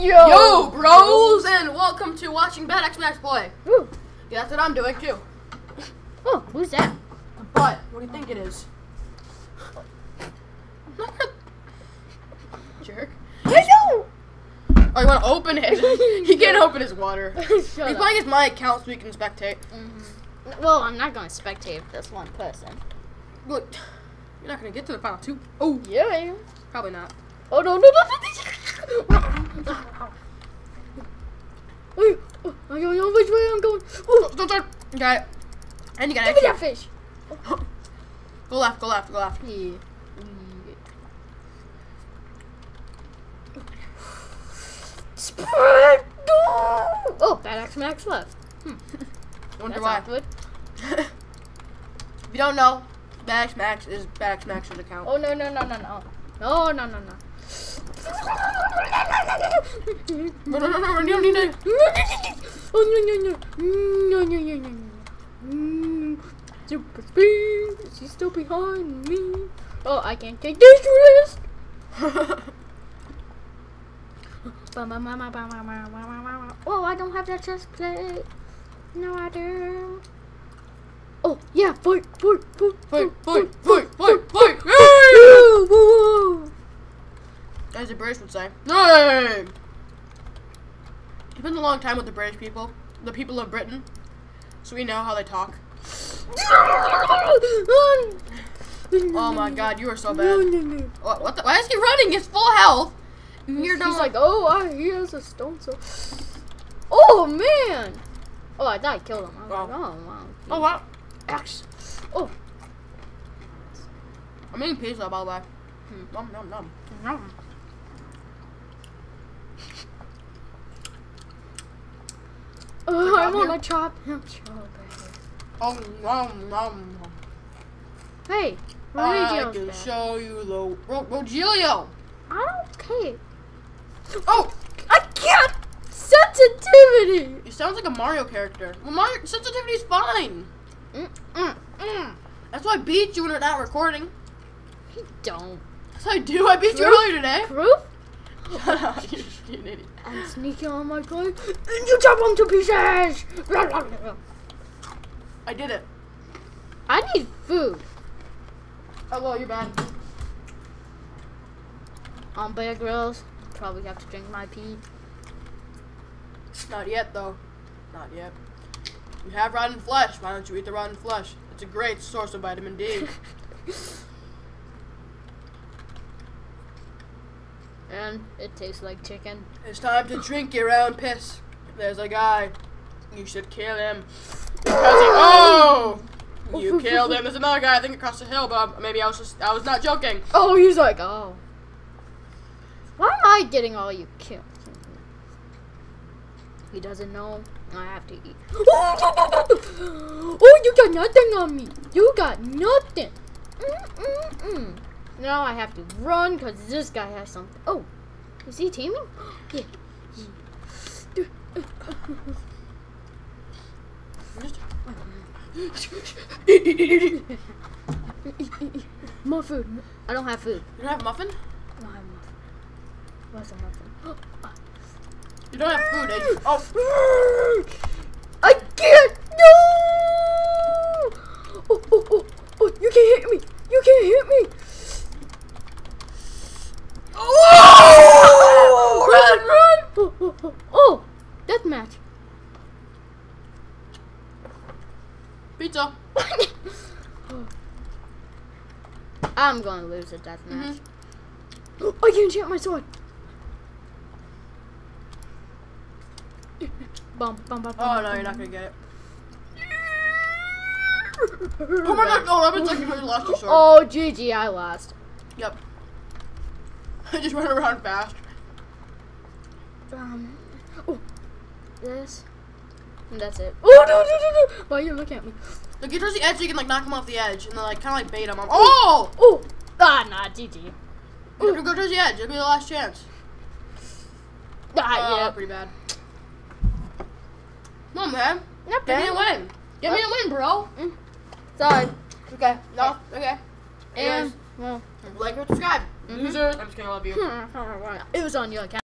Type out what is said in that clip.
Yo, Yo, bros, and welcome to watching Badaxemax play. Woo. Yeah, that's what I'm doing too. Oh, who's that? But what do you think it is? Jerk. I know. Oh, you want to open it? he can't open his water. He's up. playing his my account so he can spectate. Mhm. Well, I'm not gonna spectate this one person. Look, you're not gonna get to the final two. Oh, Yeah, I am. probably not. Oh no no no! no. Wait, oh, I don't know which way I'm going. Oh, Don't got it. And you got give me that fish. Go left. Go left. Go left. Yeah. Spread. Oh, Badaxemax left. I hmm. wonder That's why. awkward. if you don't know, Badaxemax is Badaxemax's account. Oh no no no no no. No no no no. No, no, no, no, don't need to. Oh no no no no no no no no. Super speed. She's still behind me. Oh, I can't take this risk. Oh, I don't have that chest plate. No, I do. Oh yeah, fight, fight, fight, Fight, fight, fight, fight, fight. Woo, woo, woo. As the British would say. Hey! It's been a long time with the British people, the people of Britain, so we know how they talk. Oh my god, you are so bad. What, what the? Why is he running? He's full health. You're He's like, oh, I, he has a stone so. Oh man! Oh, I thought I killed him. I Wow. like, oh wow. Oh wow. Axe. Oh. I'm eating pizza, by the way. Hmm. Nom nom nom. Nom. Oh, I job want to chop him. Chop it. Oh nom nom. nom. Hey, I Regio's can back. show you the Ro- Rogelio. I don't care. Oh, I can't. Sensitivity. he sounds like a Mario character. Well, Mario sensitivity's fine. Mm, mm, mm. That's why I beat you when we're not recording. You don't. Yes, I do. I beat you earlier today. Proof? You're an idiot. I'm sneaking on my plate, and you chop him to pieces. I did it. I need food. Oh, well, you're bad. On Bear Grylls, probably have to drink my pee. Not yet, though. Not yet. You have rotten flesh. Why don't you eat the rotten flesh? It's a great source of vitamin D. And it tastes like chicken. it's time to drink your own piss. There's a guy. You should kill him. Because he. Oh! You killed him. There's another guy, I think, across the hill, but maybe I was just. I was not joking. Oh, he's like, oh. Why am I getting all you kills? He doesn't know I have to eat. Oh, you got nothing on me. You got nothing. Mm-mm-mm. Now I have to run because this guy has something. Oh, is he teaming? Yeah. More food. I don't have food. You don't have muffin? I don't have muffin. What's a muffin? You don't have food, eh? Oh, I can't. No. Oh, oh, oh, oh! You can't hit me. You can't hit me. Oh! Run, run! Oh, oh, oh, oh! Death match. Pizza. I'm gonna lose a death match. Mhm. Oh, I can't chant my sword. Bum, bum, bum, Oh no, you're not gonna get it. Oh my god, no, that means like you lost your sword. Oh, GG, I lost. Yep. I just run around fast. Um, oh, this. And that's it. Oh, no, no, no, no. Why are you looking at me? Like, get towards the edge so you can like knock him off the edge and then like kind of like bait him. Oh! Oh, ah, nah, GG. You have to go towards the edge. It'll be the last chance. Ah, Oh, yeah. pretty bad. Come on, man. Not Give me a bad. win. Give me a win, bro. Sorry. Okay. No. Okay. And, well, Like or subscribe. Mhm. Loser. I'm just gonna love you. it was on your account.